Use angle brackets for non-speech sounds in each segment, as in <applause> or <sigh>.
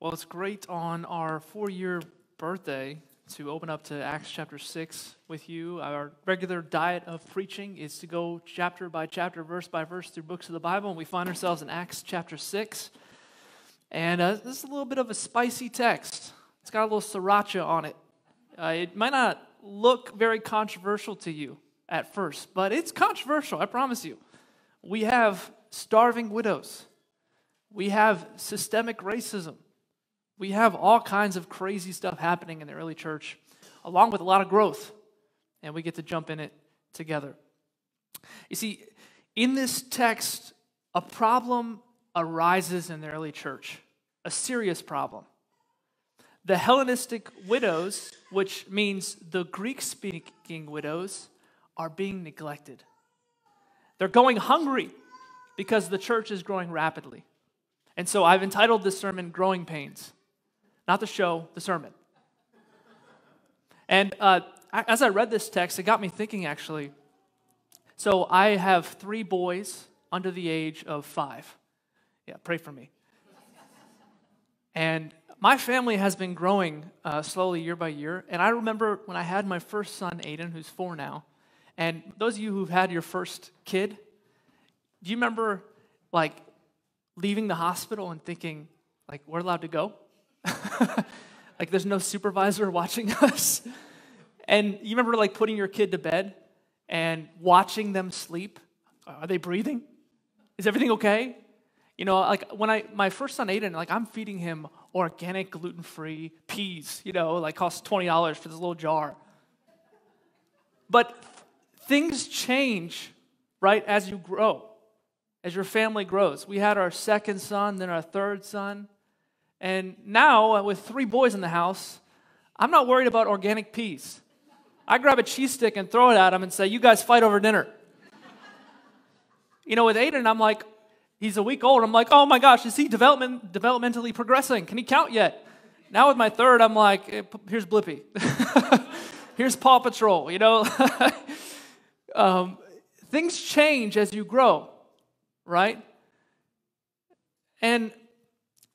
Well, it's great on our four year birthday to open up to Acts chapter 6 with you. Our regular diet of preaching is to go chapter by chapter, verse by verse through books of the Bible, and we find ourselves in Acts chapter 6. And uh, this is a little bit of a spicy text, it's got a little sriracha on it. Uh, it might not look very controversial to you at first, but it's controversial, I promise you. We have starving widows, we have systemic racism. We have all kinds of crazy stuff happening in the early church, along with a lot of growth, and we get to jump in it together. You see, in this text, a problem arises in the early church, a serious problem. The Hellenistic widows, which means the Greek speaking widows, are being neglected. They're going hungry because the church is growing rapidly. And so I've entitled this sermon Growing Pains. Not the show, the sermon. And uh, as I read this text, it got me thinking actually. So I have three boys under the age of five. Yeah, pray for me. And my family has been growing uh, slowly year by year. And I remember when I had my first son, Aiden, who's four now. And those of you who've had your first kid, do you remember like leaving the hospital and thinking, like, we're allowed to go? <laughs> like there's no supervisor <laughs> watching us. And you remember like putting your kid to bed and watching them sleep? Are they breathing? Is everything okay? You know, like when I my first son Aiden, like I'm feeding him organic, gluten-free peas, you know, like costs $20 for this little jar. But things change, right, as you grow, as your family grows. We had our second son, then our third son. And now, uh, with three boys in the house, I'm not worried about organic peas. I grab a cheese stick and throw it at them and say, You guys fight over dinner. you know, with Aiden, I'm like, He's a week old. I'm like, Oh my gosh, is he development, developmentally progressing? Can he count yet? Now, with my third, I'm like, eh, Here's Blippi. <laughs> Here's Paw Patrol, you know? <laughs> um, things change as you grow, right? And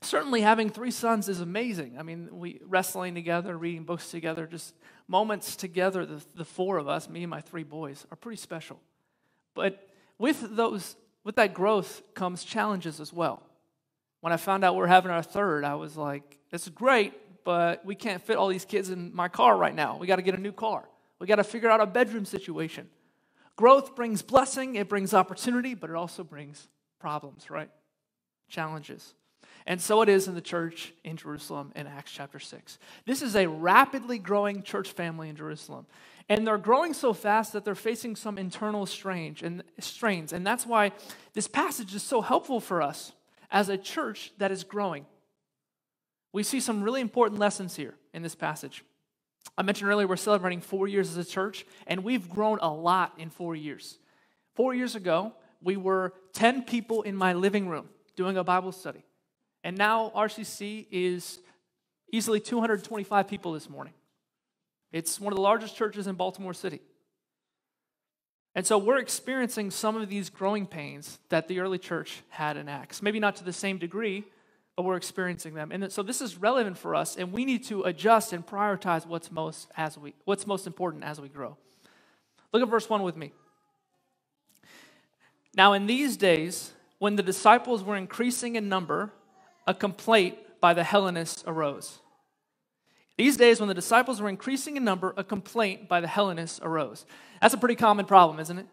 certainly having three sons is amazing. I mean, we wrestling together, reading books together, just moments together, the, the four of us, me and my three boys, are pretty special. But with those, with that growth comes challenges as well. When I found out we are having our third, I was like, "This is great, but we can't fit all these kids in my car right now. We got to get a new car. We got to figure out a bedroom situation." Growth brings blessing, it brings opportunity, but it also brings problems, right? Challenges. And so it is in the church in Jerusalem in Acts chapter 6. This is a rapidly growing church family in Jerusalem. And they're growing so fast that they're facing some internal strange and strains. And that's why this passage is so helpful for us as a church that is growing. We see some really important lessons here in this passage. I mentioned earlier we're celebrating four years as a church, and we've grown a lot in four years. Four years ago, we were 10 people in my living room doing a Bible study. And now RCC is easily 225 people this morning. It's one of the largest churches in Baltimore City. And so we're experiencing some of these growing pains that the early church had in Acts. Maybe not to the same degree, but we're experiencing them. And so this is relevant for us, and we need to adjust and prioritize what's most, as we, what's most important as we grow. Look at verse 1 with me. Now, in these days, when the disciples were increasing in number, a complaint by the Hellenists arose. These days, when the disciples were increasing in number, a complaint by the Hellenists arose. That's a pretty common problem, isn't it?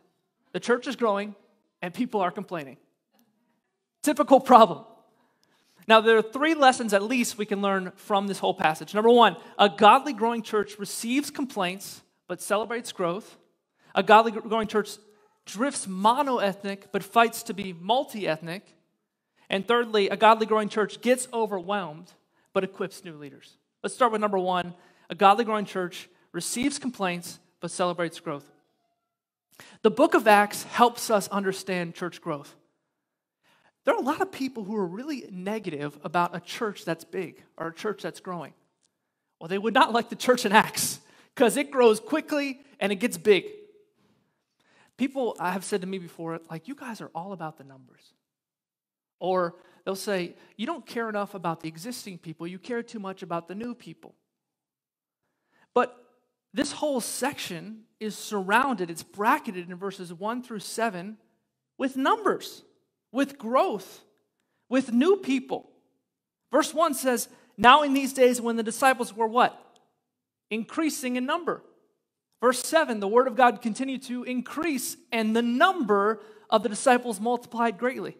The church is growing and people are complaining. Typical problem. Now, there are three lessons at least we can learn from this whole passage. Number one, a godly growing church receives complaints but celebrates growth. A godly growing church drifts mono-ethnic but fights to be multi-ethnic. And thirdly, a godly growing church gets overwhelmed but equips new leaders. Let's start with number one a godly growing church receives complaints but celebrates growth. The book of Acts helps us understand church growth. There are a lot of people who are really negative about a church that's big or a church that's growing. Well, they would not like the church in Acts because it grows quickly and it gets big. People I have said to me before, like, you guys are all about the numbers. Or they'll say, You don't care enough about the existing people, you care too much about the new people. But this whole section is surrounded, it's bracketed in verses 1 through 7 with numbers, with growth, with new people. Verse 1 says, Now in these days when the disciples were what? Increasing in number. Verse 7, the word of God continued to increase, and the number of the disciples multiplied greatly.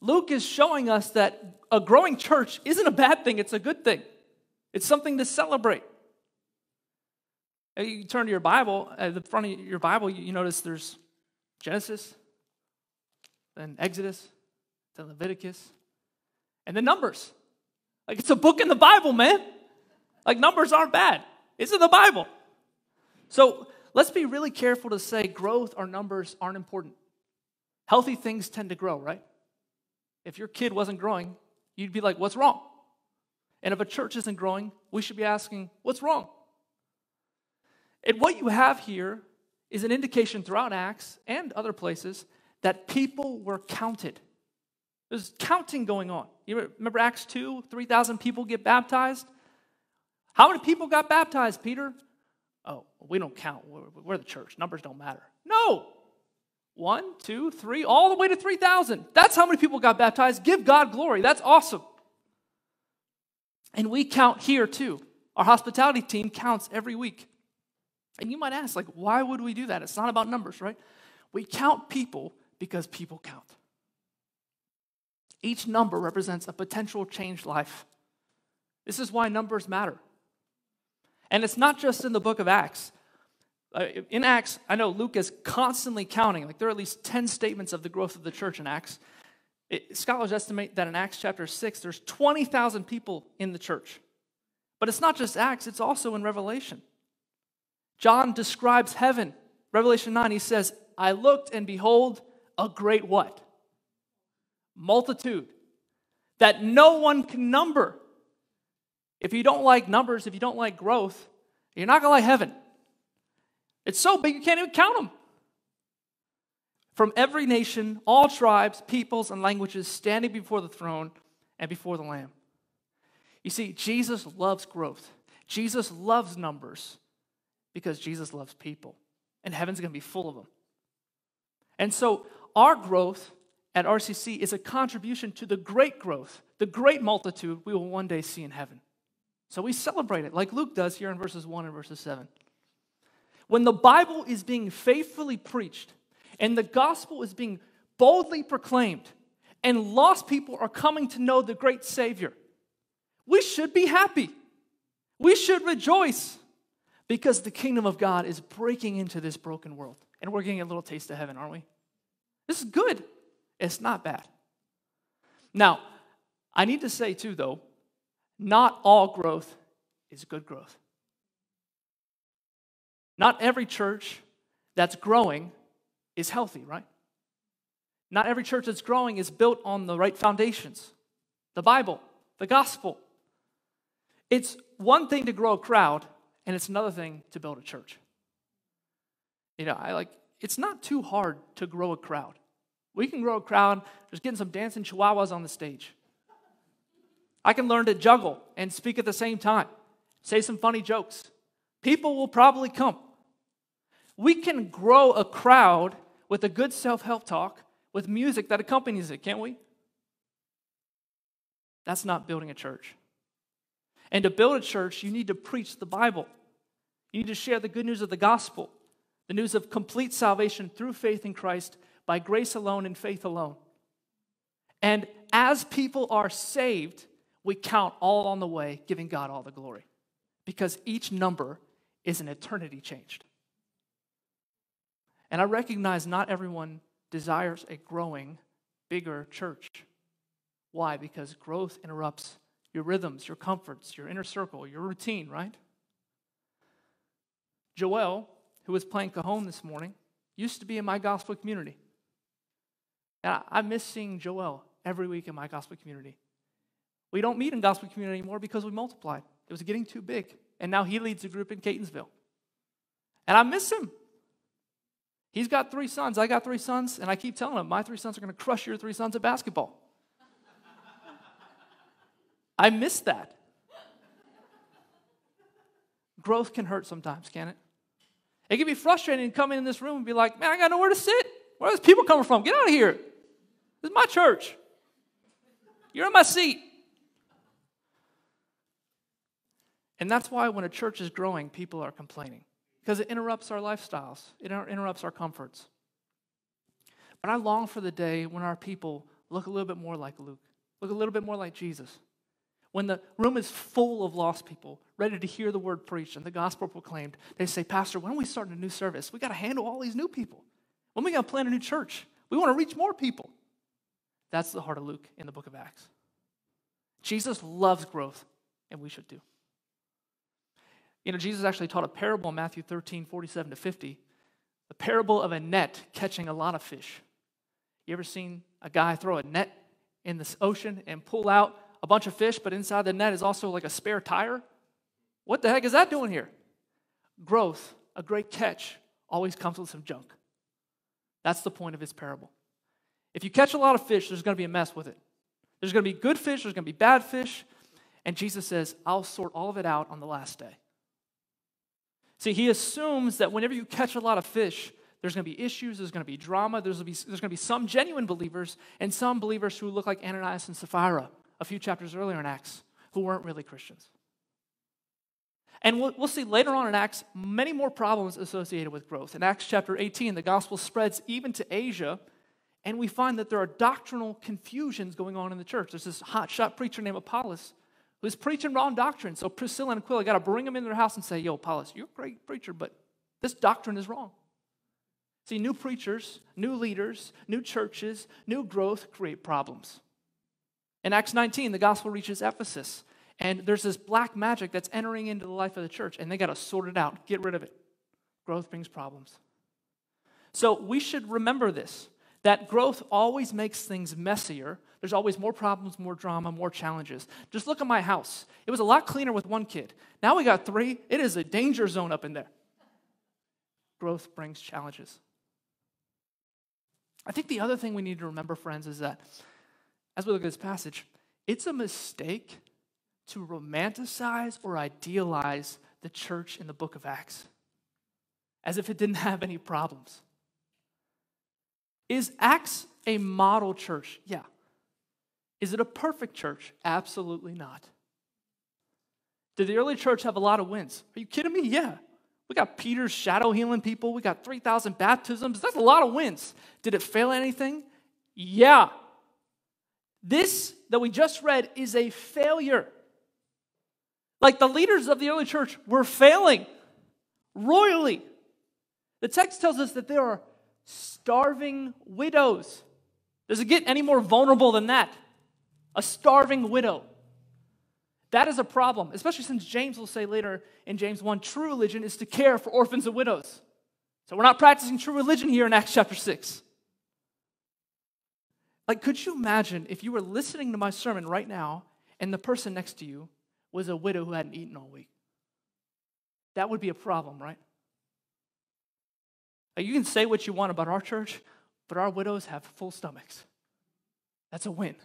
Luke is showing us that a growing church isn't a bad thing, it's a good thing. It's something to celebrate. You turn to your Bible, at the front of your Bible, you notice there's Genesis, then Exodus, then Leviticus, and then Numbers. Like it's a book in the Bible, man. Like numbers aren't bad. It's in the Bible. So let's be really careful to say growth or numbers aren't important. Healthy things tend to grow, right? If your kid wasn't growing, you'd be like, what's wrong? And if a church isn't growing, we should be asking, what's wrong? And what you have here is an indication throughout Acts and other places that people were counted. There's counting going on. You remember Acts 2, 3,000 people get baptized? How many people got baptized, Peter? Oh, we don't count. We're, we're the church. Numbers don't matter. No. One, two, three, all the way to 3,000. That's how many people got baptized. Give God glory. That's awesome. And we count here too. Our hospitality team counts every week. And you might ask, like, why would we do that? It's not about numbers, right? We count people because people count. Each number represents a potential changed life. This is why numbers matter. And it's not just in the book of Acts. Uh, in Acts, I know Luke is constantly counting. Like there are at least 10 statements of the growth of the church in Acts. It, scholars estimate that in Acts chapter 6, there's 20,000 people in the church. But it's not just Acts, it's also in Revelation. John describes heaven. Revelation 9, he says, I looked and behold a great what? Multitude that no one can number. If you don't like numbers, if you don't like growth, you're not going to like heaven. It's so big you can't even count them. From every nation, all tribes, peoples, and languages standing before the throne and before the Lamb. You see, Jesus loves growth. Jesus loves numbers because Jesus loves people, and heaven's going to be full of them. And so, our growth at RCC is a contribution to the great growth, the great multitude we will one day see in heaven. So we celebrate it, like Luke does here in verses 1 and verses 7. When the Bible is being faithfully preached and the gospel is being boldly proclaimed, and lost people are coming to know the great Savior, we should be happy. We should rejoice because the kingdom of God is breaking into this broken world. And we're getting a little taste of heaven, aren't we? This is good. It's not bad. Now, I need to say too, though, not all growth is good growth. Not every church that's growing is healthy, right? Not every church that's growing is built on the right foundations the Bible, the gospel. It's one thing to grow a crowd, and it's another thing to build a church. You know, I like, it's not too hard to grow a crowd. We can grow a crowd, just getting some dancing chihuahuas on the stage. I can learn to juggle and speak at the same time, say some funny jokes. People will probably come. We can grow a crowd with a good self help talk with music that accompanies it, can't we? That's not building a church. And to build a church, you need to preach the Bible. You need to share the good news of the gospel, the news of complete salvation through faith in Christ by grace alone and faith alone. And as people are saved, we count all on the way, giving God all the glory. Because each number is an eternity changed. And I recognize not everyone desires a growing, bigger church. Why? Because growth interrupts your rhythms, your comforts, your inner circle, your routine, right? Joel, who was playing cajon this morning, used to be in my gospel community. And I miss seeing Joel every week in my gospel community. We don't meet in gospel community anymore because we multiplied. It was getting too big. And now he leads a group in Catonsville. And I miss him. He's got three sons. I got three sons. And I keep telling him, my three sons are going to crush your three sons at basketball. I miss that. Growth can hurt sometimes, can it? It can be frustrating to come in this room and be like, man, I got nowhere to sit. Where are these people coming from? Get out of here. This is my church. You're in my seat. And that's why when a church is growing, people are complaining because it interrupts our lifestyles, it interrupts our comforts. But I long for the day when our people look a little bit more like Luke, look a little bit more like Jesus. When the room is full of lost people, ready to hear the word preached and the gospel proclaimed, they say, Pastor, when are we starting a new service? We got to handle all these new people. When we going to plant a new church? We want to reach more people. That's the heart of Luke in the book of Acts. Jesus loves growth, and we should too. You know, Jesus actually taught a parable in Matthew 13, 47 to 50, the parable of a net catching a lot of fish. You ever seen a guy throw a net in the ocean and pull out a bunch of fish, but inside the net is also like a spare tire? What the heck is that doing here? Growth, a great catch, always comes with some junk. That's the point of his parable. If you catch a lot of fish, there's going to be a mess with it. There's going to be good fish, there's going to be bad fish. And Jesus says, I'll sort all of it out on the last day. See, he assumes that whenever you catch a lot of fish, there's going to be issues, there's going to be drama, there's going to be, there's going to be some genuine believers and some believers who look like Ananias and Sapphira a few chapters earlier in Acts who weren't really Christians. And we'll, we'll, see later on in Acts many more problems associated with growth. In Acts chapter 18, the gospel spreads even to Asia, and we find that there are doctrinal confusions going on in the church. There's this hotshot preacher named Apollos who's preaching wrong doctrine. So Priscilla and Aquila got to bring him in their house and say, Yo, Paulus, you're a great preacher, but this doctrine is wrong. See, new preachers, new leaders, new churches, new growth create problems. In Acts 19, the gospel reaches Ephesus, and there's this black magic that's entering into the life of the church, and they got to sort it out, get rid of it. Growth brings problems. So we should remember this that growth always makes things messier. There's always more problems, more drama, more challenges. Just look at my house. It was a lot cleaner with one kid. Now we got three. It is a danger zone up in there. Growth brings challenges. I think the other thing we need to remember, friends, is that as we look at this passage, it's a mistake to romanticize or idealize the church in the book of Acts as if it didn't <laughs> have any problems. Is Acts a model church? Yeah. Is it a perfect church? Absolutely not. Did the early church have a lot of wins? Are you kidding me? Yeah. We got Peter's shadow healing people. We got 3,000 baptisms. That's a lot of wins. Did it fail anything? Yeah. This that we just read is a failure. Like the leaders of the early church were failing royally. The text tells us that there are starving widows. Does it get any more vulnerable than that? A starving widow. That is a problem, especially since James will say later in James 1 true religion is to care for orphans and widows. So we're not practicing true religion here in Acts chapter 6. Like, could you imagine if you were listening to my sermon right now and the person next to you was a widow who hadn't eaten all week? That would be a problem, right? You can say what you want about our church, but our widows have full stomachs. That's a win.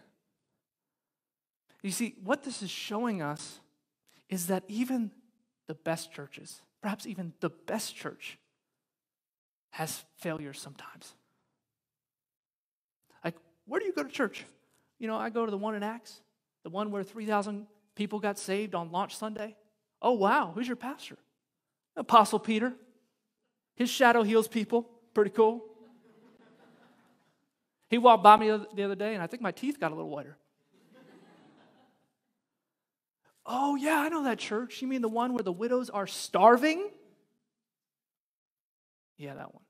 You see, what this is showing us is that even the best churches, perhaps even the best church, has failures sometimes. Like, where do you go to church? You know, I go to the one in Acts, the one where 3,000 people got saved on launch Sunday. Oh, wow, who's your pastor? Apostle Peter. His shadow heals people. Pretty cool. He walked by me the other day, and I think my teeth got a little whiter. oh, yeah, I know that church. You mean the one where the widows are starving? Yeah, that one.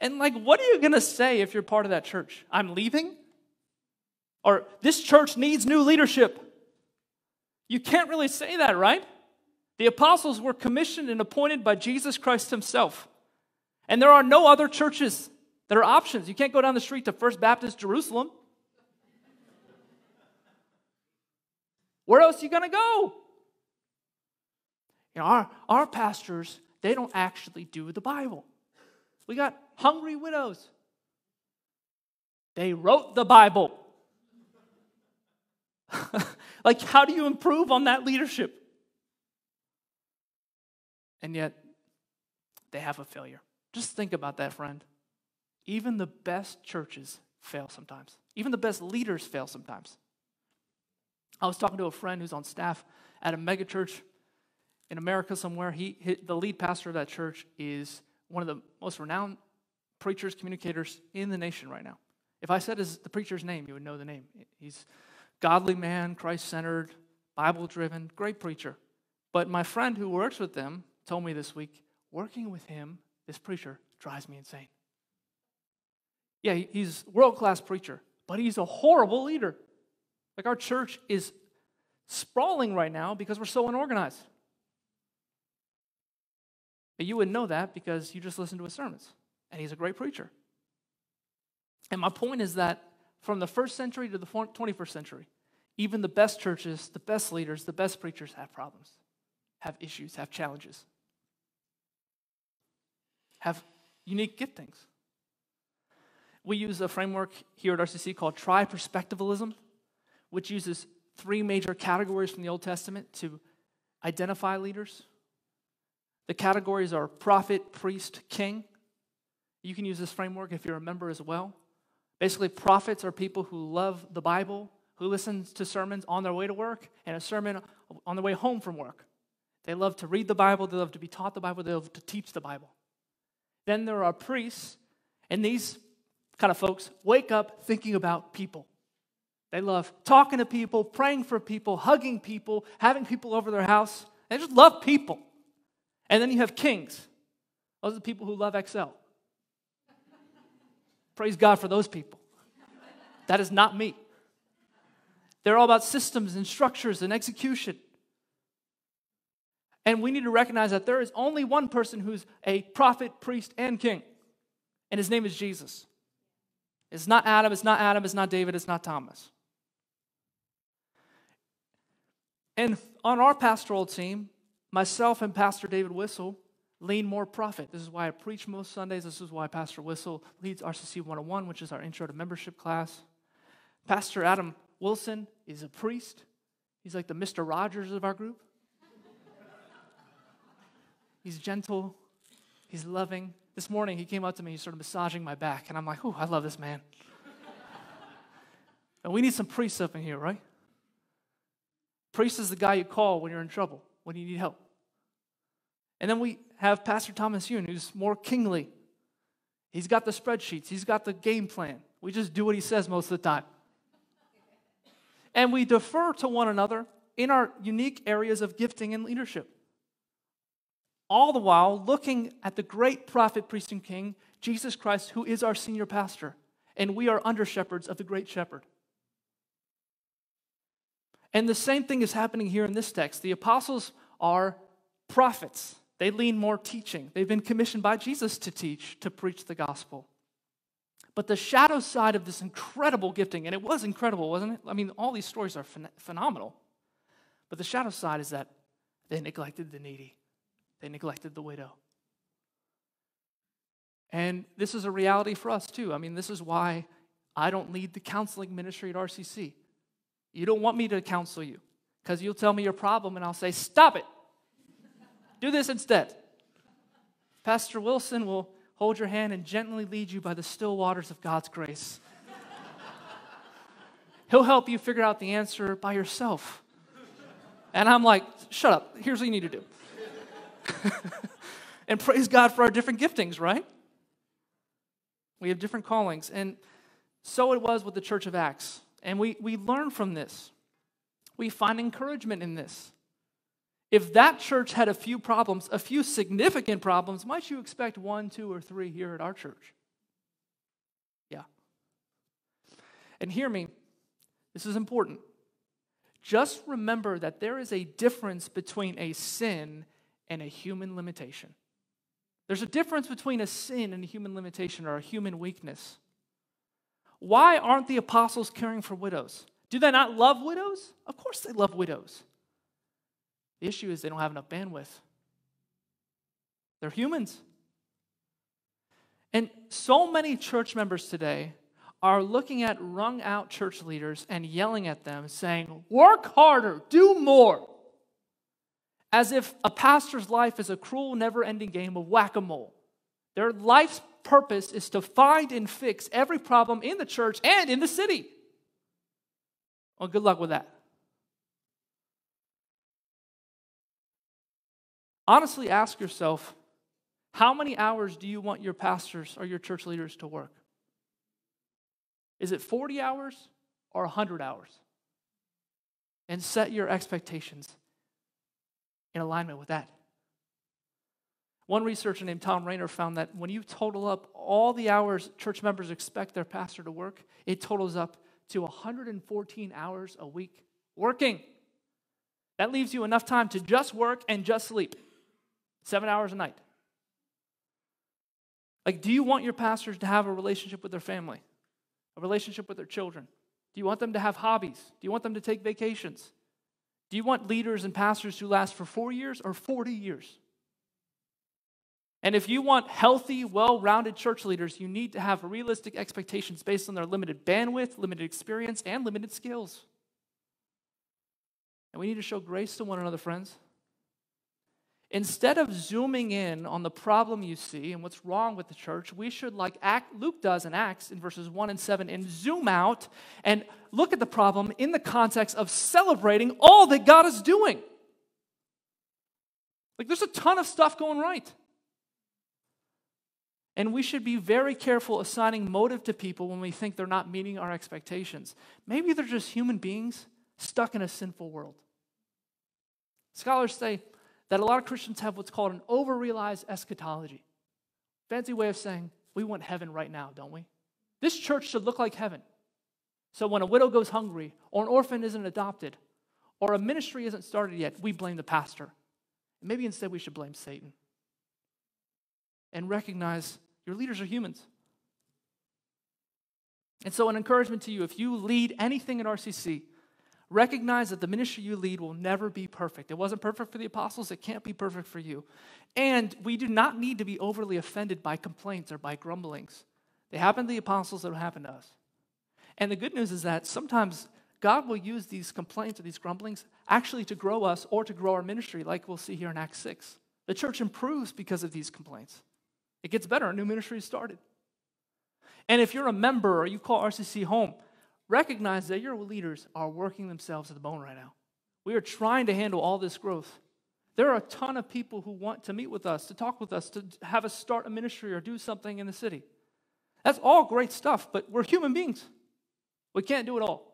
And, like, what are you going to say if you're part of that church? I'm leaving? Or this church needs new leadership? You can't really say that, right? The apostles were commissioned and appointed by Jesus Christ himself. And there are no other churches that are options. You can't go down the street to First Baptist Jerusalem. Where else are you going to go? You know, our, our pastors, they don't actually do the Bible. We got hungry widows. They wrote the Bible. <laughs> like, how do you improve on that leadership? And yet, they have a failure. Just think about that, friend. Even the best churches fail sometimes, even the best leaders fail sometimes. I was talking to a friend who's on staff at a megachurch in America somewhere. He, he, the lead pastor of that church is one of the most renowned preachers, communicators in the nation right now. If I said his, the preacher's name, you would know the name. He's godly man, Christ centered, Bible driven, great preacher. But my friend who works with them told me this week working with him, this preacher, drives me insane. Yeah, he's world class preacher, but he's a horrible leader. Like our church is sprawling right now because we're so unorganized. But you wouldn't know that because you just listen to his sermons, and he's a great preacher. And my point is that from the first century to the 21st century, even the best churches, the best leaders, the best preachers have problems, have issues, have challenges, have unique giftings. We use a framework here at RCC called tri perspectivalism, which uses three major categories from the Old Testament to identify leaders. The categories are prophet, priest, king. You can use this framework if you're a member as well. Basically, prophets are people who love the Bible, who listen to sermons on their way to work and a sermon on their way home from work. They love to read the Bible, they love to be taught the Bible, they love to teach the Bible. Then there are priests, and these kind of folks wake up thinking about people. They love talking to people, praying for people, hugging people, having people over their house. They just love people. And then you have kings. Those are the people who love Excel. Praise God for those people. That is not me. They're all about systems and structures and execution. And we need to recognize that there is only one person who's a prophet, priest, and king, and his name is Jesus. It's not Adam, it's not Adam, it's not David, it's not Thomas. And on our pastoral team, myself and Pastor David Whistle lean more prophet. This is why I preach most Sundays. This is why Pastor Whistle leads RCC 101, which is our intro to membership class. Pastor Adam Wilson is a priest. He's like the Mr. Rogers of our group. He's gentle, he's loving. This morning he came up to me, he's sort of massaging my back, and I'm like, oh, I love this man. and we need some priests up in here, right? Priest is the guy you call when you're in trouble, when you need help. And then we have Pastor Thomas Yoon, who's more kingly. He's got the spreadsheets, he's got the game plan. We just do what he says most of the time. And we defer to one another in our unique areas of gifting and leadership. All the while looking at the great prophet, priest, and king, Jesus Christ, who is our senior pastor. And we are under shepherds of the great shepherd. And the same thing is happening here in this text. The apostles are prophets. They lean more teaching. They've been commissioned by Jesus to teach, to preach the gospel. But the shadow side of this incredible gifting, and it was incredible, wasn't it? I mean, all these stories are phen- phenomenal. But the shadow side is that they neglected the needy, they neglected the widow. And this is a reality for us too. I mean, this is why I don't lead the counseling ministry at RCC. You don't want me to counsel you because you'll tell me your problem and I'll say, Stop it. Do this instead. Pastor Wilson will hold your hand and gently lead you by the still waters of God's grace. He'll help you figure out the answer by yourself. And I'm like, shut up. Here's what you need to do. <laughs> and praise God for our different giftings, right? We have different callings. And so it was with the church of Acts. And we, we learn from this. We find encouragement in this. If that church had a few problems, a few significant problems, might you expect one, two, or three here at our church? Yeah. And hear me, this is important. Just remember that there is a difference between a sin and a human limitation. There's a difference between a sin and a human limitation or a human weakness. Why aren't the apostles caring for widows? Do they not love widows? Of course they love widows. The issue is they don't have enough bandwidth. They're humans. And so many church members today are looking at wrung out church leaders and yelling at them, saying, Work harder, do more. As if a pastor's life is a cruel, never ending game of whack a mole. Their life's purpose is to find and fix every problem in the church and in the city. Well, good luck with that. Honestly, ask yourself how many hours do you want your pastors or your church leaders to work? Is it 40 hours or 100 hours? And set your expectations in alignment with that. One researcher named Tom Rainer found that when you total up all the hours church members expect their pastor to work, it totals up to 114 hours a week working. That leaves you enough time to just work and just sleep. Seven hours a night. Like, do you want your pastors to have a relationship with their family, a relationship with their children? Do you want them to have hobbies? Do you want them to take vacations? Do you want leaders and pastors who last for four years or 40 years? And if you want healthy, well rounded church leaders, you need to have realistic expectations based on their limited bandwidth, limited experience, and limited skills. And we need to show grace to one another, friends. Instead of zooming in on the problem you see and what's wrong with the church, we should, like Luke does in Acts in verses 1 and 7, and zoom out and look at the problem in the context of celebrating all that God is doing. Like, there's a ton of stuff going right. And we should be very careful assigning motive to people when we think they're not meeting our expectations. Maybe they're just human beings stuck in a sinful world. Scholars say, that a lot of Christians have what's called an overrealized eschatology. Fancy way of saying, we want heaven right now, don't we? This church should look like heaven. So when a widow goes hungry, or an orphan isn't adopted, or a ministry isn't started yet, we blame the pastor. Maybe instead we should blame Satan. And recognize your leaders are humans. And so, an encouragement to you if you lead anything at RCC, Recognize that the ministry you lead will never be perfect. It wasn't perfect for the apostles, it can't be perfect for you. And we do not need to be overly offended by complaints or by grumblings. They happen to the apostles, they don't happen to us. And the good news is that sometimes God will use these complaints or these grumblings actually to grow us or to grow our ministry, like we'll see here in Acts 6. The church improves because of these complaints. It gets better, a new ministry is started. And if you're a member or you call RCC home, recognize that your leaders are working themselves to the bone right now. We are trying to handle all this growth. There are a ton of people who want to meet with us, to talk with us, to have us start a ministry or do something in the city. That's all great stuff, but we're human beings. We can't do it all.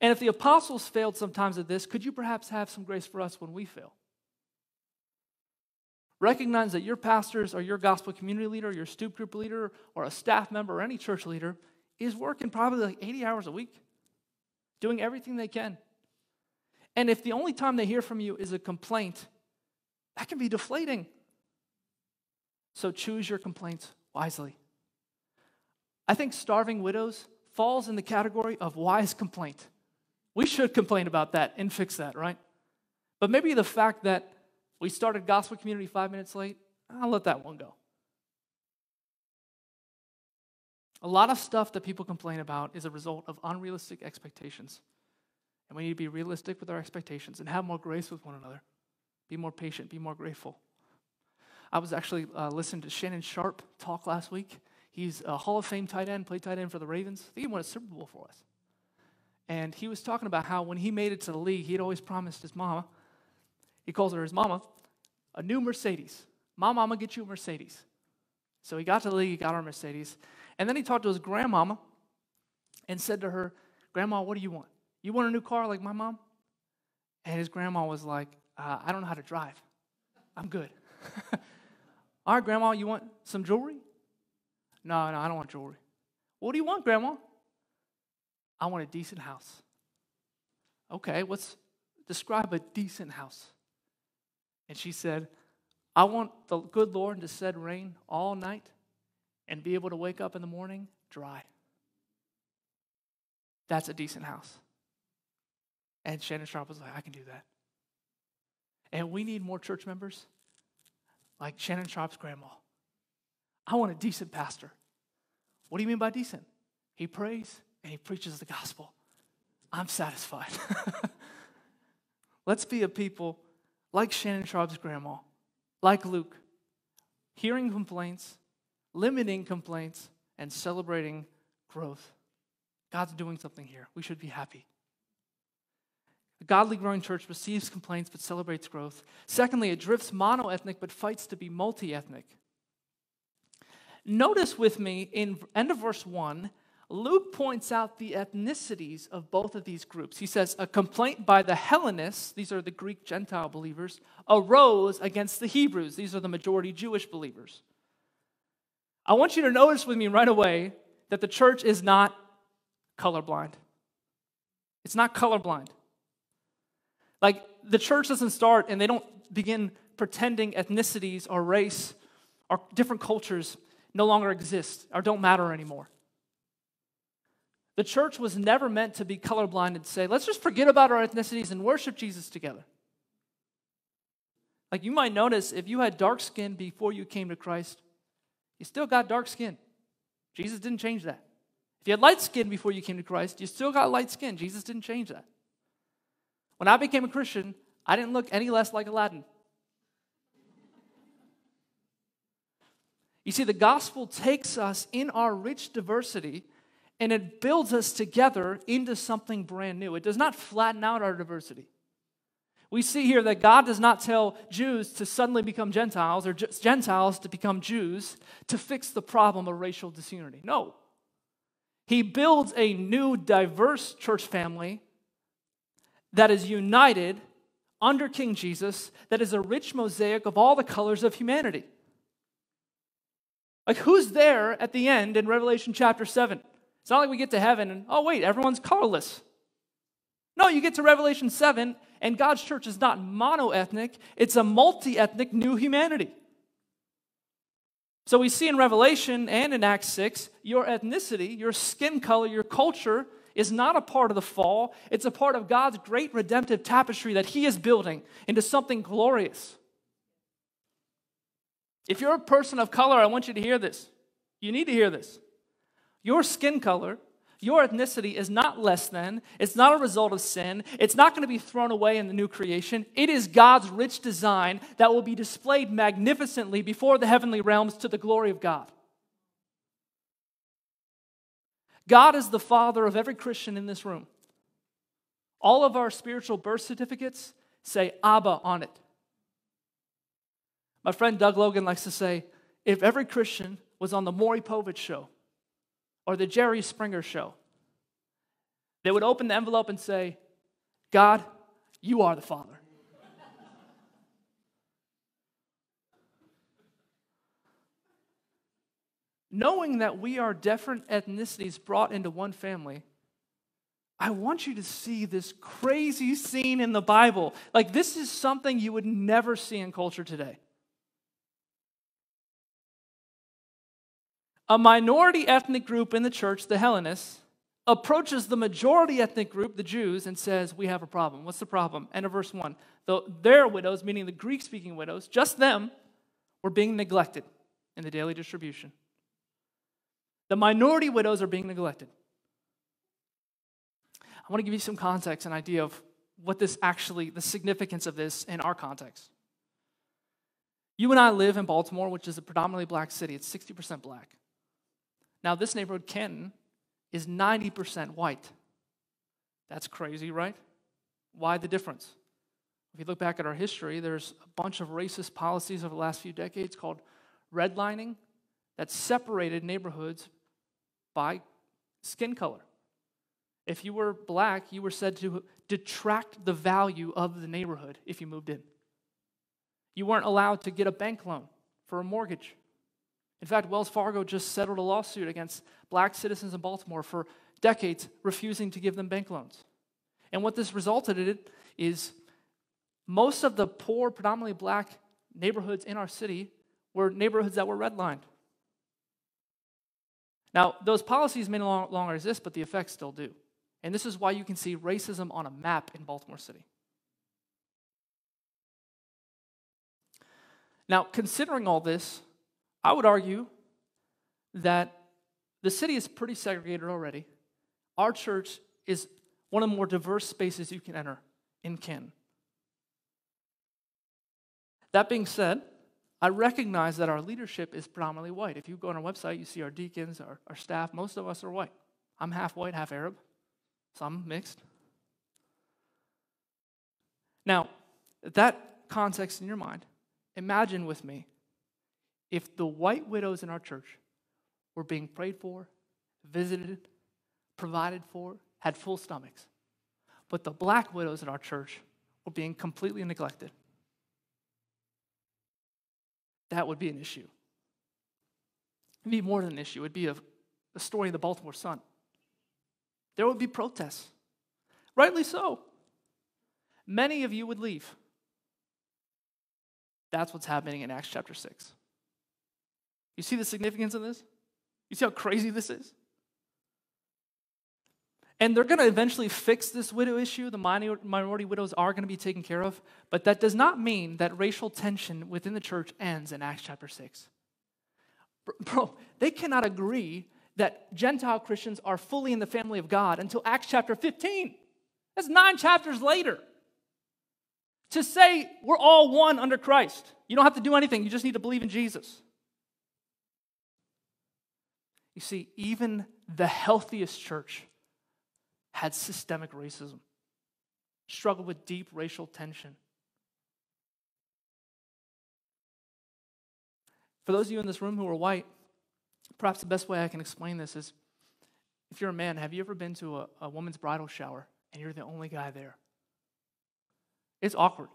And if the apostles failed sometimes at this, could you perhaps have some grace for us when we fail? Recognize that your pastors or your gospel community leader, your stoop group leader, or a staff member or any church leader is working probably like 80 hours a week, doing everything they can. And if the only time they hear from you is a complaint, that can be deflating. So choose your complaints wisely. I think starving widows falls in the category of wise complaint. We should complain about that and fix that, right? But maybe the fact that we started gospel community five minutes late, I'll let that one go. A lot of stuff that people complain about is a result of unrealistic expectations. And we need to be realistic with our expectations and have more grace with one another. Be more patient, be more grateful. I was actually uh, listening to Shannon Sharpe talk last week. He's a Hall of Fame tight end, played tight end for the Ravens. I think he won a Super Bowl for us. And he was talking about how when he made it to the league, he'd always promised his mama, he calls her his mama, a new Mercedes. My mama get you a Mercedes. So he got to the league, he got our Mercedes. And then he talked to his grandmama and said to her, Grandma, what do you want? You want a new car like my mom? And his grandma was like, uh, I don't know how to drive. I'm good. <laughs> All right, Grandma, you want some jewelry? No, no, I don't want jewelry. What do you want, Grandma? I want a decent house. Okay, what's describe a decent house? And she said, I want the good Lord to send rain all night and be able to wake up in the morning dry. That's a decent house. And Shannon Sharpe was like, I can do that. And we need more church members like Shannon Sharpe's grandma. I want a decent pastor. What do you mean by decent? He prays and he preaches the gospel. I'm satisfied. <laughs> Let's be a people like Shannon Sharpe's grandma, like Luke, hearing complaints, limiting complaints, and celebrating growth. God's doing something here. We should be happy. A godly growing church receives complaints but celebrates growth. Secondly, it drifts monoethnic but fights to be multi ethnic. Notice with me in end of verse 1, Luke points out the ethnicities of both of these groups. He says, A complaint by the Hellenists, these are the Greek Gentile believers, arose against the Hebrews, these are the majority Jewish believers. I want you to notice with me right away that the church is not colorblind. It's not colorblind. Like, the church doesn't start and they don't begin pretending ethnicities or race or different cultures no longer exist or don't matter anymore. The church was never meant to be colorblind and say, let's just forget about our ethnicities and worship Jesus together. Like you might notice, if you had dark skin before you came to Christ, you still got dark skin. Jesus didn't change that. If you had light skin before you came to Christ, you still got light skin. Jesus didn't change that. When I became a Christian, I didn't look any less like Aladdin. You see, the gospel takes us in our rich diversity and it builds us together into something brand new. It does not flatten out our diversity. We see here that God does not tell Jews to suddenly become Gentiles or Gentiles to become Jews to fix the problem of racial disunity. No. He builds a new, diverse church family that is united under King Jesus, that is a rich mosaic of all the colors of humanity. Like, who's there at the end in Revelation chapter 7? It's not like we get to heaven and, oh, wait, everyone's colorless. No, you get to Revelation 7, and God's church is not mono ethnic, it's a multi ethnic new humanity. So we see in Revelation and in Acts 6, your ethnicity, your skin color, your culture is not a part of the fall. It's a part of God's great redemptive tapestry that He is building into something glorious. If you're a person of color, I want you to hear this. You need to hear this. Your skin color, your ethnicity is not less than, it's not a result of sin, it's not going to be thrown away in the new creation. It is God's rich design that will be displayed magnificently before the heavenly realms to the glory of God. God is the father of every Christian in this room. All of our spiritual birth certificates say Abba on it. My friend Doug Logan likes to say if every Christian was on the Maury Povich show, or the Jerry Springer show. They would open the envelope and say, God, you are the Father. Knowing that we are different ethnicities brought into one family, I want you to see this crazy scene in the Bible. Like, this is something you would never see in culture today. A minority ethnic group in the church, the Hellenists, approaches the majority ethnic group, the Jews, and says, We have a problem. What's the problem? End of verse 1. The, their widows, meaning the Greek speaking widows, just them, were being neglected in the daily distribution. The minority widows are being neglected. I want to give you some context, an idea of what this actually, the significance of this in our context. You and I live in Baltimore, which is a predominantly black city. It's 60% black. Now, this neighborhood, Canton, is 90% white. That's crazy, right? Why the difference? If you look back at our history, there's a bunch of racist policies over the last few decades called redlining that separated neighborhoods by skin color. If you were black, you were said to detract the value of the neighborhood if you moved in. You weren't allowed to get a bank loan for a mortgage. In fact, Wells Fargo just settled a lawsuit against black citizens in Baltimore for decades, refusing to give them bank loans. And what this resulted in is most of the poor, predominantly black neighborhoods in our city were neighborhoods that were redlined. Now, those policies may no longer exist, but the effects still do. And this is why you can see racism on a map in Baltimore City. Now, considering all this, I would argue that the city is pretty segregated already. Our church is one of the more diverse spaces you can enter in Canton. That being said, I recognize that our leadership is predominantly white. If you go on our website, you see our deacons, our, our staff, most of us are white. I'm half white, half Arab, some mixed. Now, that context in your mind, imagine with me if the white widows in our church were being prayed for, visited, provided for, had full stomachs, but the black widows in our church were being completely neglected that would be an issue. It'd be more than an issue, it'd be a, a story of the Baltimore Sun. There would be protests. Rightly so. Many of you would leave. That's what's happening in Acts chapter 6. You see the significance of this? You see how crazy this is? And they're going to eventually fix this widow issue. The minority widows are going to be taken care of. But that does not mean that racial tension within the church ends in Acts chapter 6. Bro, they cannot agree that Gentile Christians are fully in the family of God until Acts chapter 15. That's nine chapters later. To say we're all one under Christ, you don't have to do anything, you just need to believe in Jesus. You see, even the healthiest church had systemic racism, struggled with deep racial tension. For those of you in this room who are white, perhaps the best way I can explain this is if you're a man, have you ever been to a, a woman's bridal shower and you're the only guy there? It's awkward.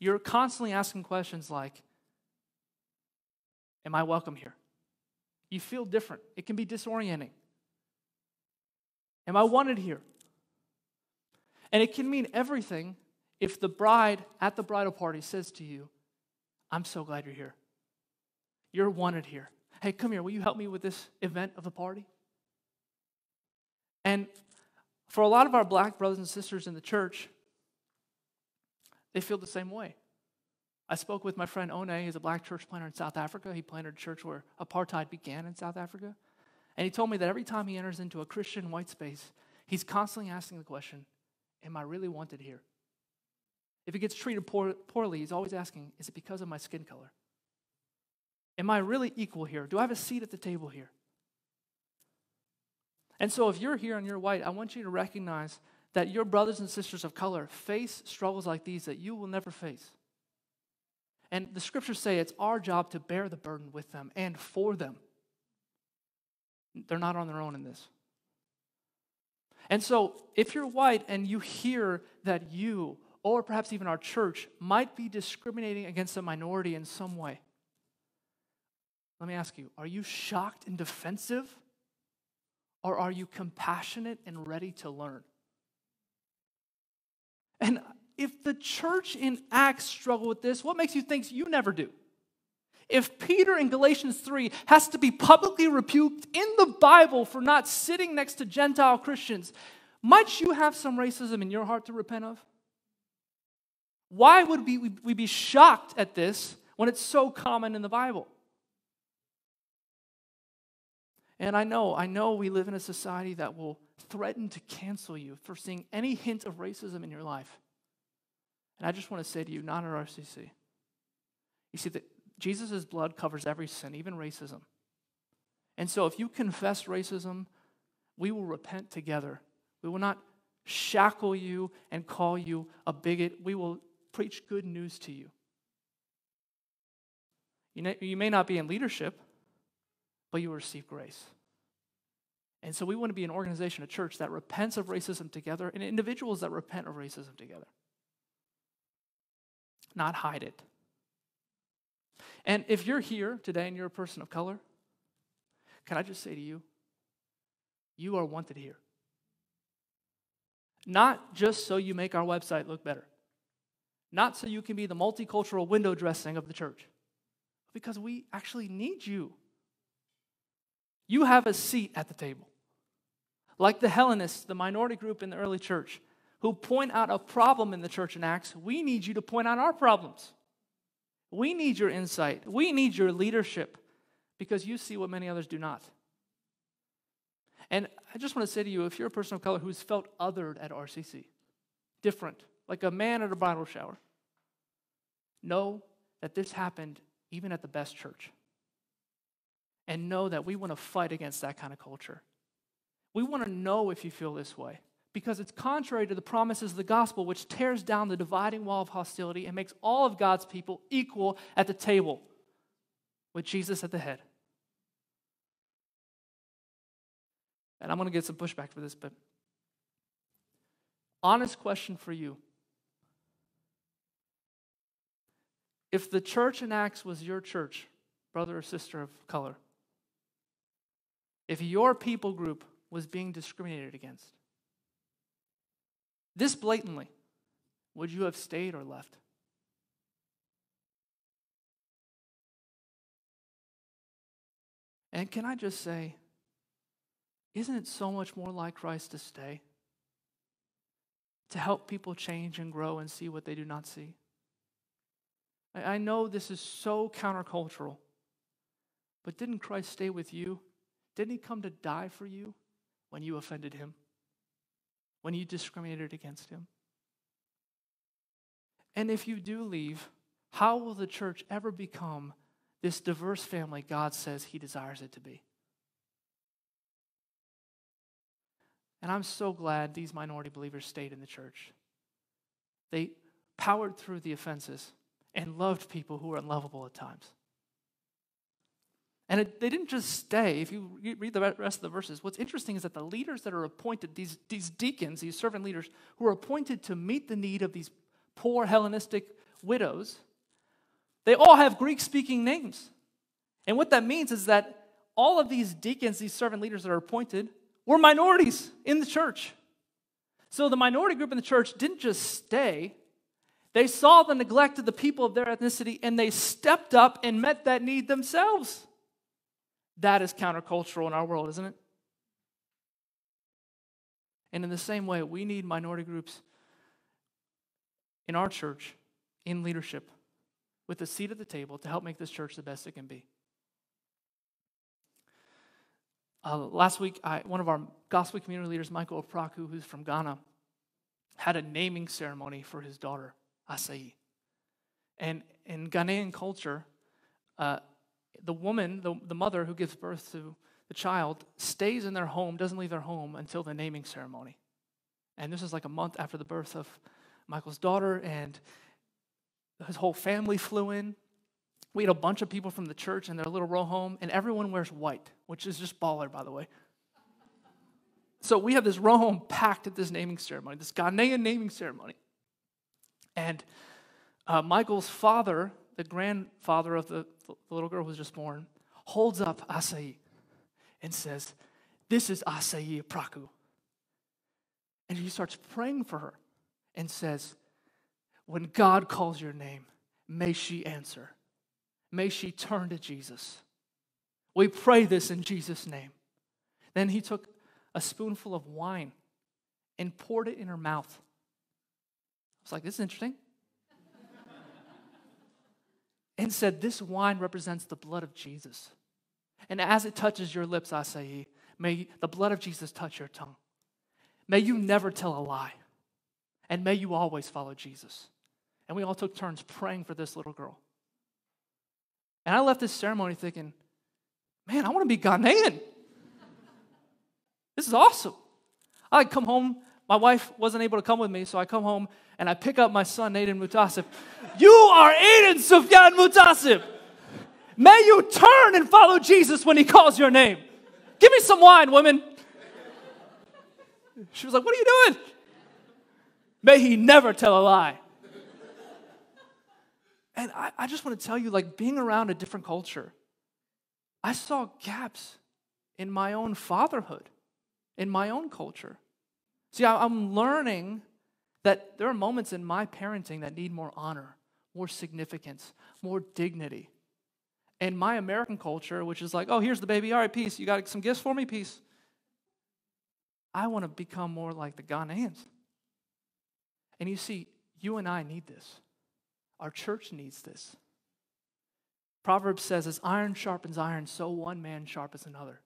You're constantly asking questions like, Am I welcome here? You feel different. It can be disorienting. Am I wanted here? And it can mean everything if the bride at the bridal party says to you, I'm so glad you're here. You're wanted here. Hey, come here. Will you help me with this event of the party? And for a lot of our black brothers and sisters in the church, they feel the same way. I spoke with my friend One. He's a black church planter in South Africa. He planted a church where apartheid began in South Africa. And he told me that every time he enters into a Christian white space, he's constantly asking the question, Am I really wanted here? If he gets treated poor, poorly, he's always asking, Is it because of my skin color? Am I really equal here? Do I have a seat at the table here? And so, if you're here and you're white, I want you to recognize that your brothers and sisters of color face struggles like these that you will never face. And the scriptures say it's our job to bear the burden with them and for them. They're not on their own in this. And so, if you're white and you hear that you, or perhaps even our church, might be discriminating against a minority in some way, let me ask you are you shocked and defensive? Or are you compassionate and ready to learn? And if the church in Acts struggle with this, what makes you think you never do? If Peter in Galatians 3 has to be publicly rebuked in the Bible for not sitting next to Gentile Christians, might you have some racism in your heart to repent of? Why would we, we be shocked at this when it's so common in the Bible? And I know, I know we live in a society that will threaten to cancel you for seeing any hint of racism in your life. And I just want to say to you, not at RCC. You see, that Jesus' blood covers every sin, even racism. And so if you confess racism, we will repent together. We will not shackle you and call you a bigot. We will preach good news to you. You, may not be in leadership, but you will receive grace. And so we want to be an organization, a church that repents of racism together and individuals that repent of racism together, not hide it. And if you're here today and you're a person of color, can I just say to you, you are wanted here. Not just so you make our website look better, not so you can be the multicultural window dressing of the church, because we actually need you. You have a seat at the table. Like the Hellenists, the minority group in the early church, who point out a problem in the church in Acts, we need you to point out our problems. We need your insight. We need your leadership because you see what many others do not. And I just want to say to you if you're a person of color who's felt othered at RCC, different, like a man at a bridal shower, know that this happened even at the best church. And know that we want to fight against that kind of culture. We want to know if you feel this way because it's contrary to the promises of the gospel, which tears down the dividing wall of hostility and makes all of God's people equal at the table with Jesus at the head. And I'm going to get some pushback for this, but honest question for you. If the church in Acts was your church, brother or sister of color, if your people group was being discriminated against, this blatantly, would you have stayed or left? And can I just say, isn't it so much more like Christ to stay? To help people change and grow and see what they do not see? I know this is so countercultural, but didn't Christ stay with you? Didn't he come to die for you when you offended him? When you discriminated against him? And if you do leave, how will the church ever become this diverse family God says he desires it to be? And I'm so glad these minority believers stayed in the church. They powered through the offenses and loved people who were unlovable at times. And it, they didn't just stay. If you read the rest of the verses, what's interesting is that the leaders that are appointed, these, these deacons, these servant leaders, who are appointed to meet the need of these poor Hellenistic widows, they all have Greek speaking names. And what that means is that all of these deacons, these servant leaders that are appointed, were minorities in the church. So the minority group in the church didn't just stay, they saw the neglect of the people of their ethnicity and they stepped up and met that need themselves. That is countercultural in our world, isn't it? And in the same way, we need minority groups in our church, in leadership, with a seat at the table to help make this church the best it can be. Uh, last week, I, one of our gospel community leaders, Michael Opraku, who's from Ghana, had a naming ceremony for his daughter, Asai. And in Ghanaian culture, uh, the woman, the, the mother who gives birth to the child, stays in their home, doesn't leave their home until the naming ceremony. And this is like a month after the birth of Michael's daughter, and his whole family flew in. We had a bunch of people from the church in their little row home, and everyone wears white, which is just baller, by the way. So we have this row home packed at this naming ceremony, this Ghanaian naming ceremony. And uh, Michael's father the grandfather of the, the little girl who was just born, holds up Asai and says, This is Asai Praku. And he starts praying for her and says, When God calls your name, may she answer. May she turn to Jesus. We pray this in Jesus' name. Then he took a spoonful of wine and poured it in her mouth. I was like, This is interesting and said, This wine represents the blood of Jesus. And as it touches your lips, Asai, may the blood of Jesus touch your tongue. May you never tell a lie. And may you always follow Jesus. And we all took turns praying for this little girl. And I left this ceremony thinking, man, I want to be Ghanaian. this is awesome. I come home. My wife wasn't able to come with me, so I come home and I pick up my son, Aiden Muhtaseb. You are Aiden Sufyan Muhtaseb. May you turn and follow Jesus when he calls your name. Give me some wine, woman. She was like, What are you doing? May he never tell a lie. And I, I just want to tell you, like, being around a different culture, I saw gaps in my own fatherhood, in my own culture. See, I'm learning that there are moments in my parenting that need more honor, more significance, more dignity. And my American culture, which is like, oh, here's the baby, all right, peace. You got some gifts for me? Peace. I want to become more like the Ghanaians. And you see, you and I need this. Our church needs this. Proverbs says, as iron sharpens iron, so one man sharpens another.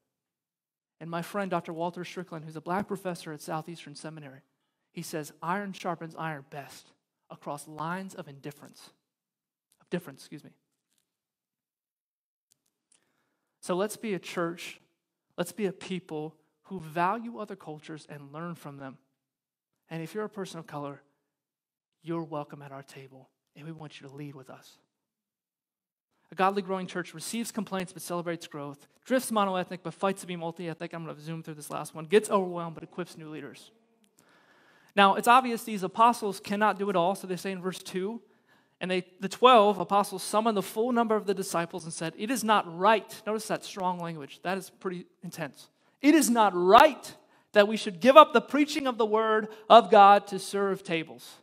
And my friend, Dr. Walter Strickland, who's a black professor at Southeastern Seminary, he says, iron sharpens iron best across lines of indifference, of difference, excuse me. So let's be a church, let's be a people who value other cultures and learn from them. And if you're a person of color, you're welcome at our table, and we want you to lead with us. A godly growing church receives complaints but celebrates growth, drifts monoethnic but fights to be multi ethnic. I'm going to zoom through this last one, gets overwhelmed but equips new leaders. Now, it's obvious these apostles cannot do it all, so they say in verse 2 and they, the 12 apostles summoned the full number of the disciples and said, It is not right. Notice that strong language. That is pretty intense. It is not right that we should give up the preaching of the word of God to serve tables.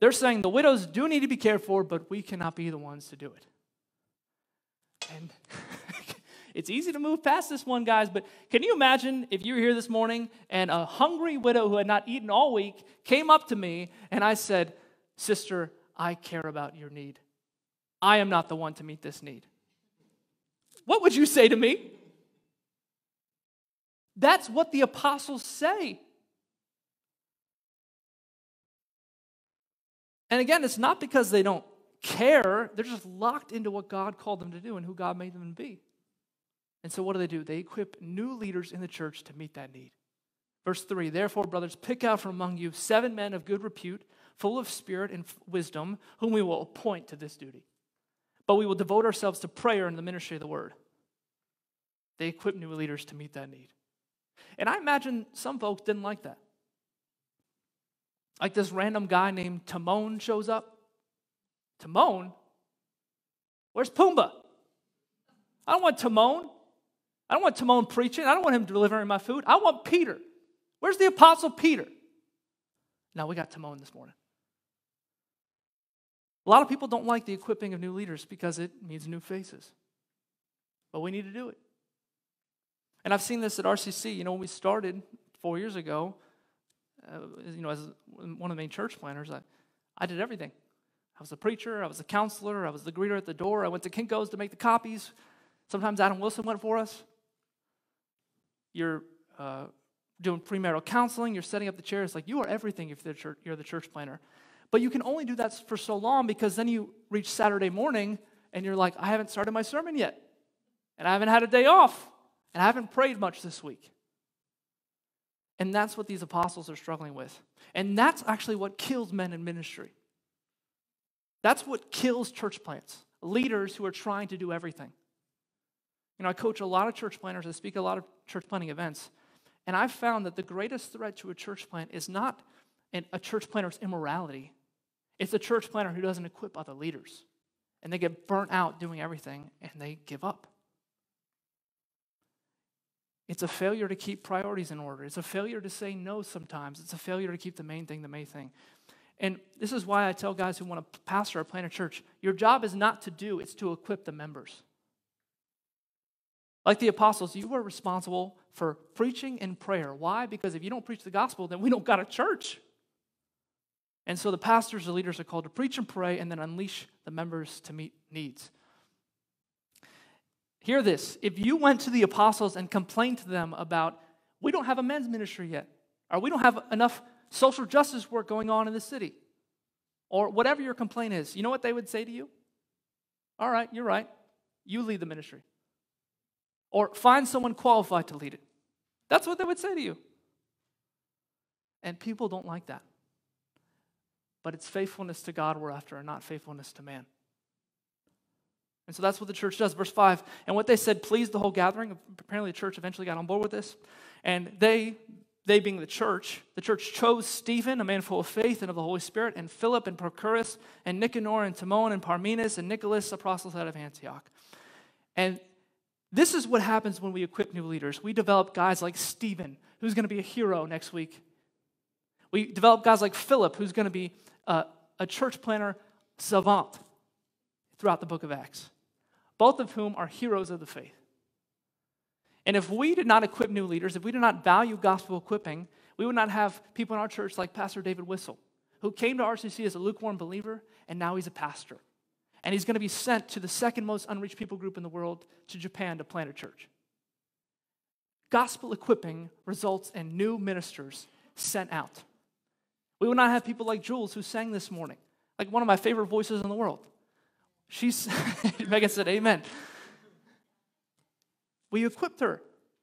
They're saying the widows do need to be cared for, but we cannot be the ones to do it. And <laughs> it's easy to move past this one, guys, but can you imagine if you were here this morning and a hungry widow who had not eaten all week came up to me and I said, Sister, I care about your need. I am not the one to meet this need. What would you say to me? That's what the apostles say. And again, it's not because they don't care, they're just locked into what God called them to do and who God made them to be. And so, what do they do? They equip new leaders in the church to meet that need. Verse 3 Therefore, brothers, pick out from among you seven men of good repute, full of spirit and wisdom, whom we will appoint to this duty. But we will devote ourselves to prayer and the ministry of the word. They equip new leaders to meet that need. And I imagine some folks didn't like that. Like this random guy named Timon shows up. Timon? Where's Pumbaa? I don't want Timon. I don't want Timon preaching. I don't want him delivering my food. I want Peter. Where's the apostle Peter? Now we got Timon this morning. A lot of people don't like the equipping of new leaders because it means new faces. But we need to do it. And I've seen this at RCC. You know, when we started four years ago, uh, you know, as one of the main church planters, I, I did everything. I was a preacher, I was a counselor, I was the greeter at the door, I went to Kinko's to make the copies. Sometimes Adam Wilson went for us. You're uh, doing premarital counseling, you're setting up the chairs. Like, you are everything if you're the church planter. But you can only do that for so long because then you reach Saturday morning and you're like, I haven't started my sermon yet. And I haven't had a day off. And I haven't prayed much this week. And that's what these apostles are struggling with. And that's actually what kills men in ministry. That's what kills church plants, leaders who are trying to do everything. You know, I coach a lot of church planters, I speak a lot of church planting events, and I've found that the greatest threat to a church plant is not a church planter's immorality, it's a church planter who doesn't equip other leaders. And they get burnt out doing everything and they give up. It's a failure to keep priorities in order. It's a failure to say no sometimes. It's a failure to keep the main thing the main thing. And this is why I tell guys who want to pastor or plant a church your job is not to do, it's to equip the members. Like the apostles, you are responsible for preaching and prayer. Why? Because if you don't preach the gospel, then we don't got a church. And so the pastors, the leaders are called to preach and pray and then unleash the members to meet needs. Hear this. If you went to the apostles and complained to them about, we don't have a men's ministry yet, or we don't have enough social justice work going on in the city, or whatever your complaint is, you know what they would say to you? All right, you're right. You lead the ministry. Or find someone qualified to lead it. That's what they would say to you. And people don't like that. But it's faithfulness to God we're after and not faithfulness to man. And so that's what the church does. Verse 5. And what they said pleased the whole gathering. Apparently, the church eventually got on board with this. And they, they being the church, the church chose Stephen, a man full of faith and of the Holy Spirit, and Philip and Prochorus, and Nicanor and Timon and Parmenas and Nicholas, a proselyte of Antioch. And this is what happens when we equip new leaders. We develop guys like Stephen, who's going to be a hero next week. We develop guys like Philip, who's going to be a, a church planter savant throughout the book of Acts both of whom are heroes of the faith. And if we did not equip new leaders, if we did not value gospel equipping, we would not have people in our church like Pastor David Whistle, who came to RCC as a lukewarm believer and now he's a pastor. And he's going to be sent to the second most unreached people group in the world, to Japan, to plant a church. Gospel equipping results in new ministers sent out. We would not have people like Jules who sang this morning, like one of my favorite voices in the world. She's, <laughs> Megan said, Amen. We equipped her,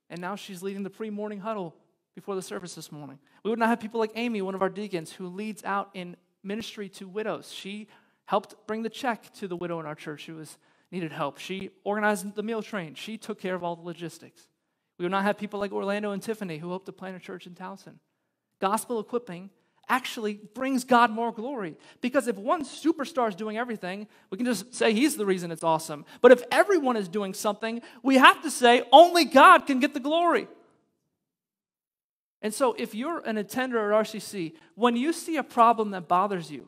and now she's leading the pre morning huddle before the service this morning. We would not have people like Amy, one of our deacons, who leads out in ministry to widows. She helped bring the check to the widow in our church who was needed help. She organized the meal train. She took care of all the logistics. We would not have people like Orlando and Tiffany who hope to plant a church in Towson. Gospel equipping actually brings God more glory. Because if one superstar is doing everything, we can just say he's the reason it's awesome. But if everyone is doing something, we have to say only God can get the glory. And so, if you're an attender at RCC, when you see a problem that bothers you,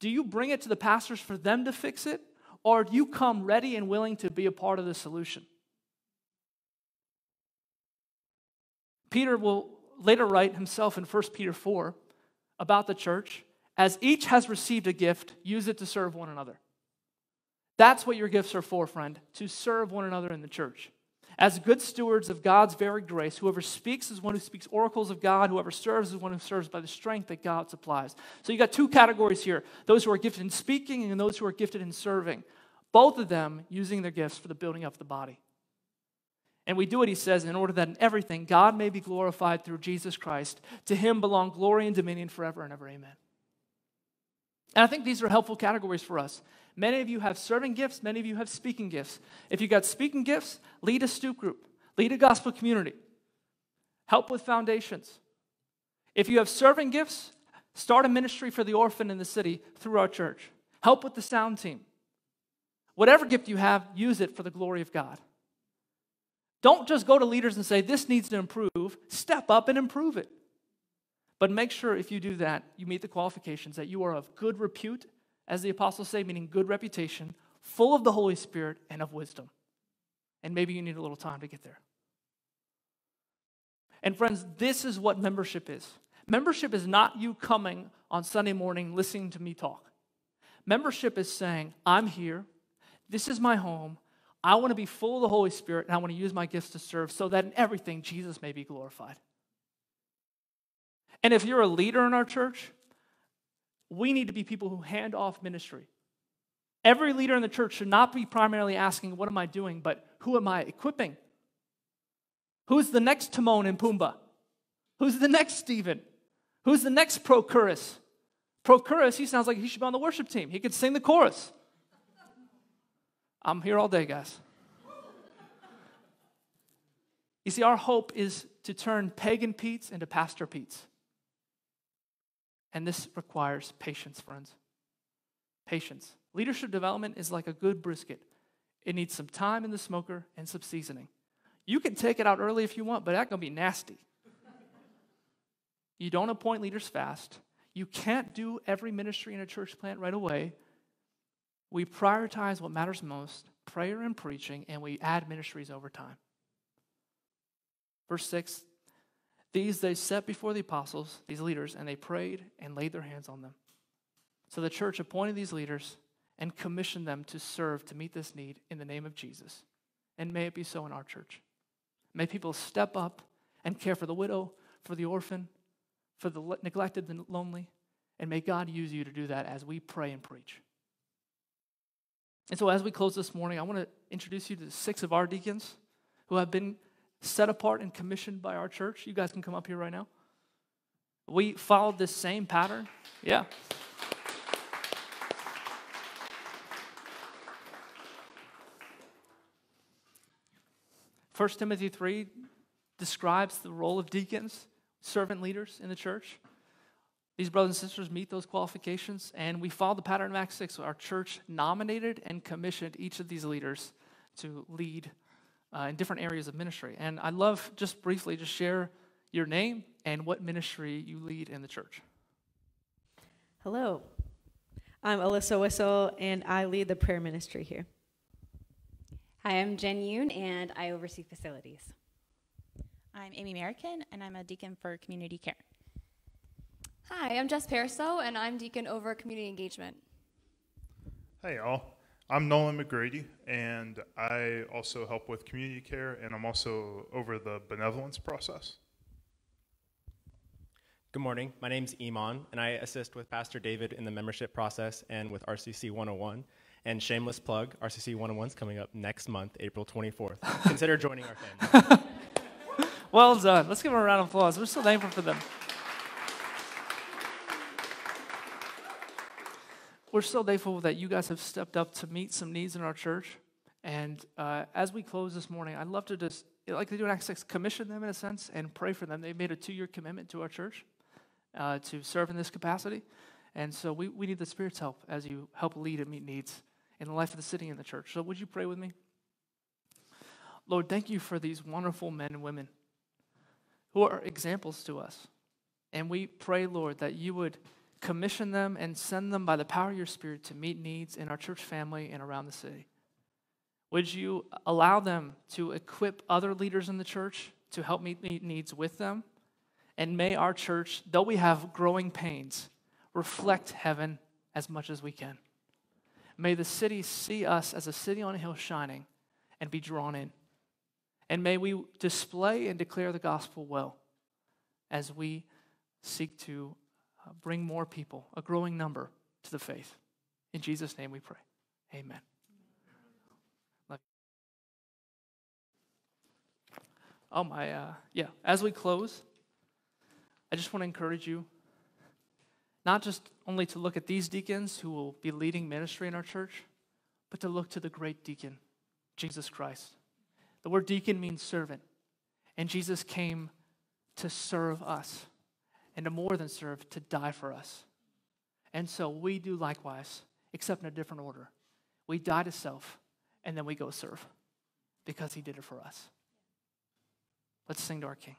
do you bring it to the pastors for them to fix it? Or do you come ready and willing to be a part of the solution? Peter will later write himself in 1 Peter 4 about the church as each has received a gift, use it to serve one another. That's what your gifts are for, friend, to serve one another in the church. As good stewards of God's varied grace, whoever speaks is one who speaks oracles of God, whoever serves is one who serves by the strength that God supplies. So you got two categories here those who are gifted in speaking and those who are gifted in serving. Both of them using their gifts for the building up of the body. And we do what he says in order that in everything God may be glorified through Jesus Christ. To him belong glory and dominion forever and ever. Amen. And I think these are helpful categories for us. Many of you have serving gifts, many of you have speaking gifts. If you got speaking gifts, lead a stoop group, lead a gospel community, help with foundations. If you have serving gifts, start a ministry for the orphan in the city through our church. Help with the sound team. Whatever gift you have, use it for the glory of God. Don't just go to leaders and say, this needs to improve. Step up and improve it. But make sure if you do that, you meet the qualifications that you are of good repute, as the apostles say, meaning good reputation, full of the Holy Spirit and of wisdom. And maybe you need a little time to get there. And friends, this is what membership is. Membership is not you coming on Sunday morning listening to me talk. Membership is saying, I'm here, this is my home, I want to be full of the Holy Spirit and I want to use my gifts to serve so that in everything Jesus may be glorified. And if you're a leader in our church, we need to be people who hand off ministry. Every leader in the church should not be primarily asking, What am I doing? but who am I equipping? Who's the next Timon and Pumbaa? Who's the next Stephen? Who's the next Prochorus? Prochorus, he sounds like he should be on the worship team. He could sing the chorus. I'm here all day, guys. You see, our hope is to turn pagan Pete's into Pastor Pete's. And this requires patience, friends. Patience. Leadership development is like a good brisket, it needs some time in the smoker and some seasoning. You can take it out early if you want, but that's going to be nasty. you don't appoint leaders fast. You can't do every ministry in a church plant right away we prioritize what matters most prayer and preaching, and we add ministries over time. Verse 6 These they set before the apostles, these leaders, and they prayed and laid their hands on them. So the church appointed these leaders and commissioned them to serve to meet this need in the name of Jesus. And may it be so in our church. May people step up and care for the widow, for the orphan, for the neglected and lonely. And may God use you to do that as we pray and preach. And so, as we close this morning, I want to introduce you to six of our deacons who have been set apart and commissioned by our church. You guys can come up here right now. We followed this same pattern. Yeah. First Timothy 3 describes the role of deacons, servant leaders in the church. These brothers and sisters meet those qualifications, and we follow the pattern of Acts 6. Our church nominated and commissioned each of these leaders to lead uh, in different areas of ministry. And I'd love just briefly to share your name and what ministry you lead in the church. Hello, I'm Alyssa Whistle, and I lead the prayer ministry here. Hi, I'm Jen Yoon, and I oversee facilities. I'm Amy American, and I'm a deacon for community care. Hi, I'm Jess Paraso, and I'm Deacon over Community Engagement. Hey, y'all. I'm Nolan McGrady, and I also help with community care, and I'm also over the benevolence process. Good morning. My name's Iman, and I assist with Pastor David in the membership process and with RCC 101. And shameless plug, RCC 101 is coming up next month, April 24th. <laughs> Consider joining our family. <laughs> Well done. Let's give them a round of applause. We're so thankful for them. We're so thankful that you guys have stepped up to meet some needs in our church. And uh, as we close this morning, I'd love to just, like they do in Acts 6, commission them in a sense and pray for them. They've made a two year commitment to our church uh, to serve in this capacity. And so we, we need the Spirit's help as you help lead and meet needs in the life of the city and the church. So would you pray with me? Lord, thank you for these wonderful men and women who are examples to us. And we pray, Lord, that you would commission them and send them by the power of your Spirit to meet needs in our church family and around the city. Would you allow them to equip other leaders in the church to help meet needs with them? And may our church, though we have growing pains, reflect heaven as much as we can. May the city see us as a city on a hill shining and be drawn in. And may we display and declare the gospel well as we seek to uh, bring more people, a growing number, to the faith. In Jesus' name we pray. Amen. Oh, my, uh, yeah. As we close, I just want to encourage you not just only to look at these deacons who will be leading ministry in our church, but to look to the great deacon, Jesus Christ. The word deacon means servant, and Jesus came to serve us, and to more than serve, to die for us. And so we do likewise, except in a different order. We die to self, and then we go serve because he did it for us. Let's sing to our King.